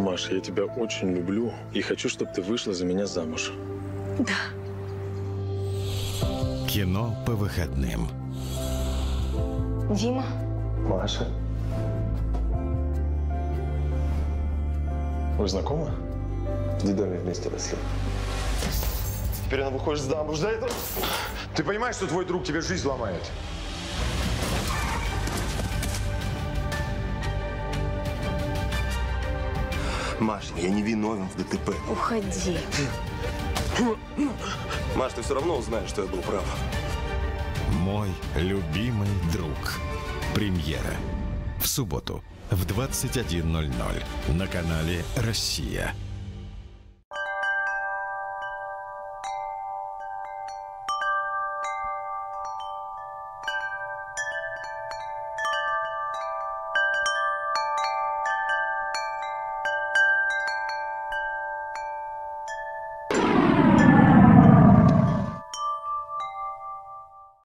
Маш, я тебя очень люблю и хочу, чтобы ты вышла за меня замуж. Да. Кино по выходным. Дима, Маша. Вы знакомы? В детдоме вместе росли. Теперь она выходит замуж за этого. Ты понимаешь, что твой друг тебе жизнь ломает? Маша, я не виновен в ДТП. уходи. Маш, ты все равно узнаешь, что я был прав. Мой любимый друг. Премьера. В субботу в 21.00 на канале «Россия».